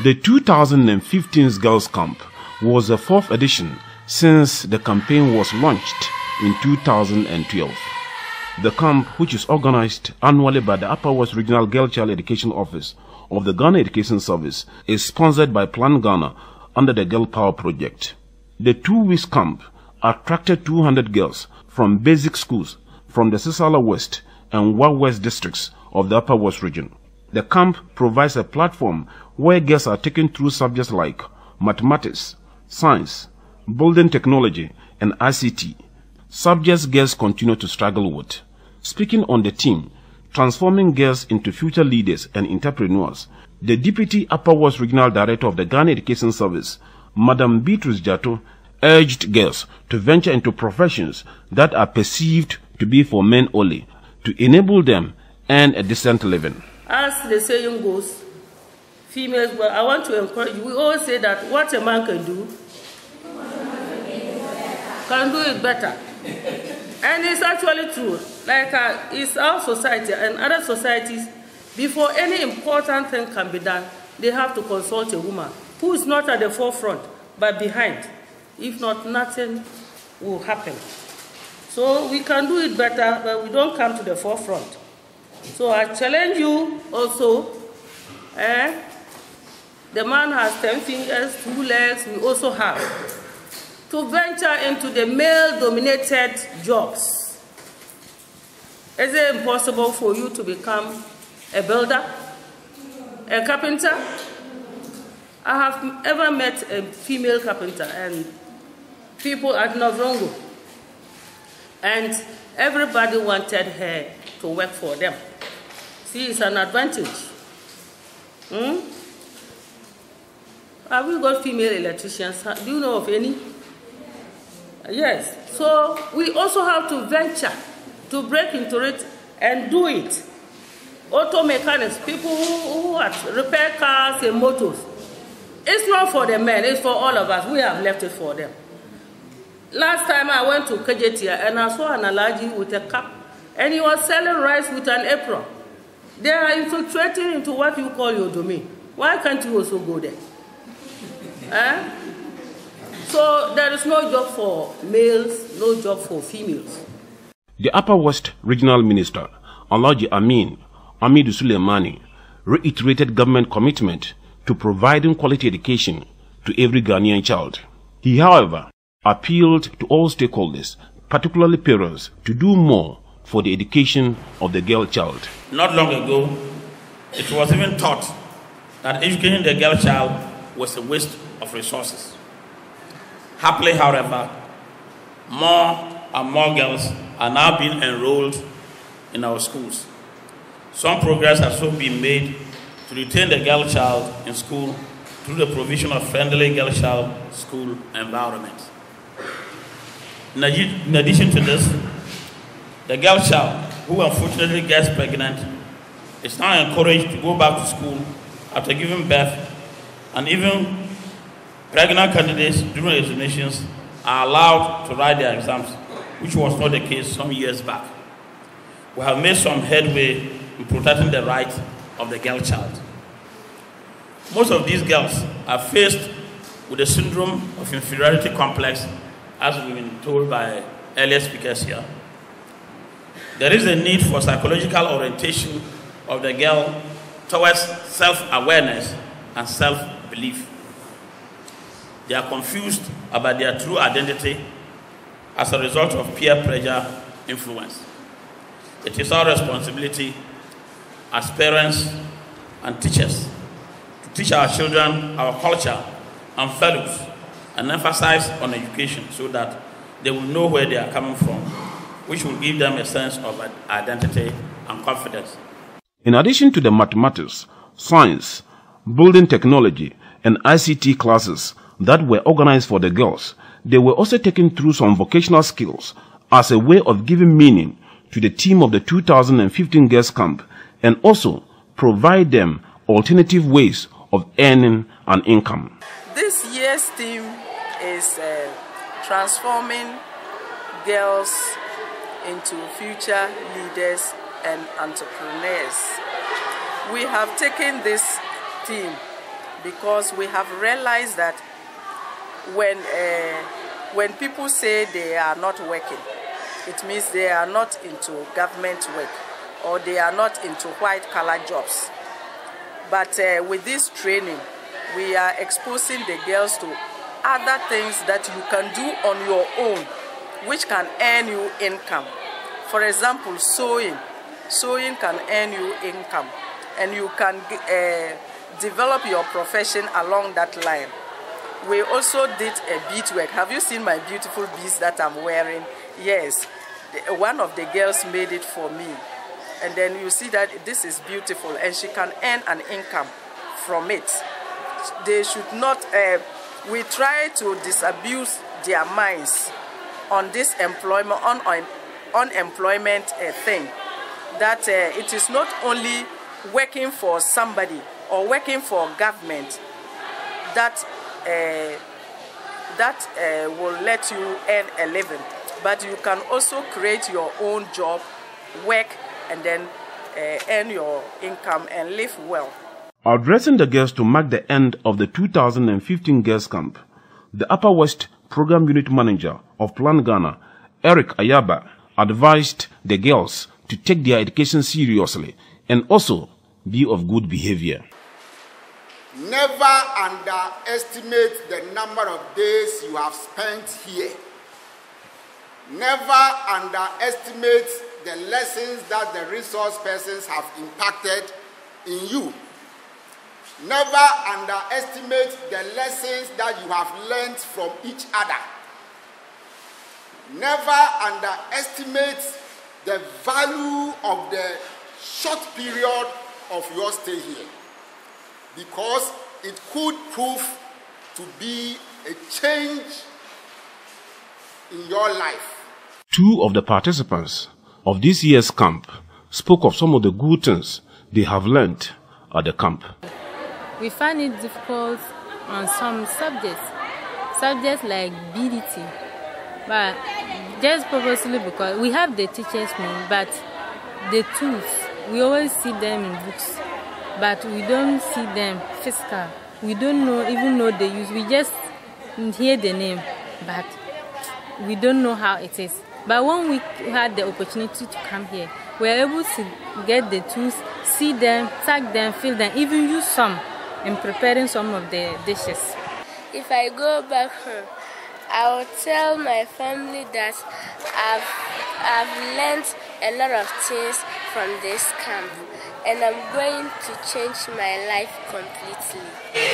The 2015 Girls Camp was the fourth edition since the campaign was launched in 2012. The camp, which is organized annually by the Upper West Regional Girl Child Education Office of the Ghana Education Service, is sponsored by Plan Ghana under the Girl Power Project. The two week camp attracted 200 girls from basic schools from the Sisala West and Wa West districts of the Upper West region. The camp provides a platform where girls are taken through subjects like mathematics, science, building technology, and ICT. Subjects girls continue to struggle with. Speaking on the theme, transforming girls into future leaders and entrepreneurs, the Deputy Upper West Regional Director of the Ghana Education Service, Madam Beatrice Jato, urged girls to venture into professions that are perceived to be for men only to enable them earn a decent living. As the saying goes, females, well, I want to encourage you. We always say that what a man can do, can do it better. And it's actually true. Like uh, it's our society and other societies, before any important thing can be done, they have to consult a woman who is not at the forefront, but behind. If not, nothing will happen. So we can do it better, but we don't come to the forefront. So I challenge you also. Eh? The man has 10 fingers, two legs, we also have. To venture into the male dominated jobs. Is it impossible for you to become a builder, a carpenter? I have ever met a female carpenter and people at Navrongo. And everybody wanted her to work for them. See, it's an advantage. Hmm? Have we got female electricians? Do you know of any? Yes. So we also have to venture to break into it and do it. Auto mechanics, people who, who repair cars and motors. It's not for the men, it's for all of us. We have left it for them. Last time I went to Kejetia and I saw an alhaji with a cap and he was selling rice with an apron. They are infiltrating into what you call your domain. Why can't you also go there? eh? So there is no job for males, no job for females. The Upper West Regional Minister, Alhaji Amin Amidu Sulemana, reiterated government commitment to providing quality education to every Ghanaian child. He, however, appealed to all stakeholders, particularly parents, to do more for the education of the girl child. Not long ago, it was even taught that educating the girl child was a waste of resources. Happily, however, more and more girls are now being enrolled in our schools. Some progress has also been made to retain the girl child in school through the provision of friendly girl child school environment. In addition to this, the girl child who unfortunately gets pregnant is now encouraged to go back to school after giving birth, and even pregnant candidates during examinations are allowed to write their exams, which was not the case some years back. We have made some headway in protecting the rights of the girl child. Most of these girls are faced with the syndrome of inferiority complex, as we've been told by earlier speakers here. There is a need for psychological orientation of the girl towards self-awareness and self-belief. They are confused about their true identity as a result of peer pressure influence. It is our responsibility as parents and teachers to teach our children our culture and values and emphasize on education so that they will know where they are coming from, which will give them a sense of identity and confidence. In addition to the mathematics, science, building technology, and ICT classes that were organized for the girls, they were also taken through some vocational skills as a way of giving meaning to the theme of the 2015 Girls Camp and also provide them alternative ways of earning an income. This year's theme is uh, transforming girls into future leaders and entrepreneurs. We have taken this theme because we have realized that when, uh, when people say they are not working, it means they are not into government work or they are not into white collar jobs. But uh, with this training, we are exposing the girls to other things that you can do on your own, which can earn you income. For example, sewing. Sewing can earn you income, and you can uh, develop your profession along that line. We also did a beadwork. Have you seen my beautiful beads that I'm wearing? Yes, one of the girls made it for me. And then you see that this is beautiful and she can earn an income from it. They should not, uh, we try to disabuse their minds on this employment, on unemployment uh, thing. That uh, it is not only working for somebody or working for government that uh, that uh, will let you earn a living, but you can also create your own job, work, and then uh, earn your income and live well. Addressing the girls to mark the end of the 2015 Girls Camp, the Upper West Program Unit Manager of Plan Ghana, Eric Ayaba, advised the girls to take their education seriously and also be of good behavior. Never underestimate the number of days you have spent here. Never underestimate the lessons that the resource persons have impacted in you. Never underestimate the lessons that you have learned from each other. Never underestimate the value of the short period of your stay here because it could prove to be a change in your life. Two of the participants of this year's camp spoke of some of the good things they have learned at the camp. We find it difficult on some subjects, subjects like BDT, but just purposely because we have the teachers' but the tools we always see them in books, but we don't see them physical. We don't know even know the use. We just hear the name, but we don't know how it is. But when we had the opportunity to come here, we were able to get the tools, see them, tag them, feel them, even use some in preparing some of the dishes. If I go back home, I will tell my family that I've, I've learned a lot of things from this camp and I'm going to change my life completely.